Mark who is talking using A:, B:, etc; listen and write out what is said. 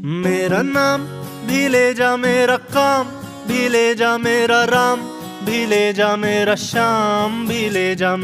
A: मेरा नाम भी ले जा मेरा काम, भी ले जा मेरा राम, भी ले जा मेरा श्याम, भी ले जा